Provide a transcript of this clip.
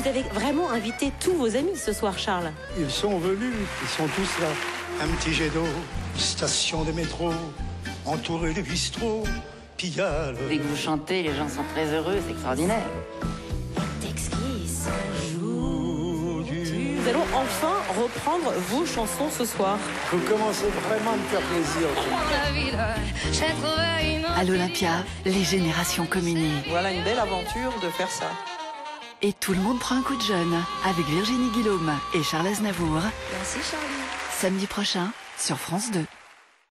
vous avez vraiment invité tous vos amis ce soir, Charles. Ils sont venus, ils sont tous là. Un petit jet d'eau, station de métro, entouré de bistrots, Pigalle. Dès que vous chantez, les gens sont très heureux, c'est extraordinaire. Nous allons enfin reprendre vos chansons ce soir. Vous commencez vraiment à me faire plaisir. À l'Olympia, les générations communient. Voilà une belle aventure de faire ça. Et tout le monde prend un coup de jeune avec Virginie Guillaume et Charles Aznavour. Merci Charlie. Samedi prochain sur France 2.